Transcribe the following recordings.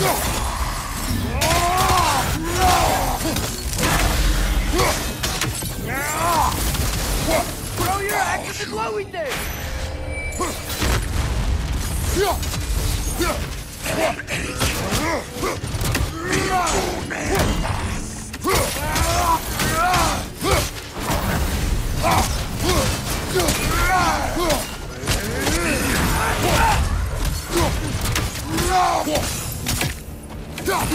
Throw your axe at the glowy thing! Right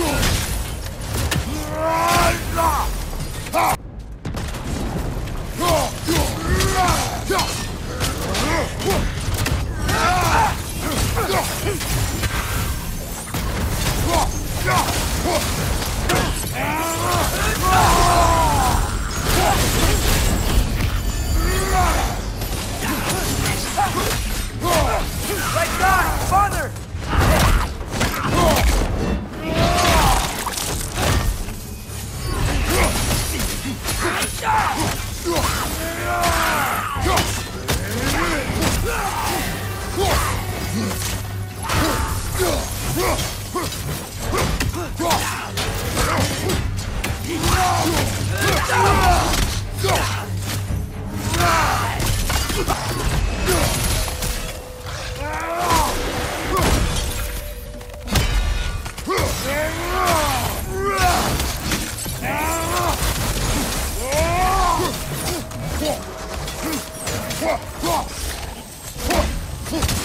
side! Farther! Go! Ooh.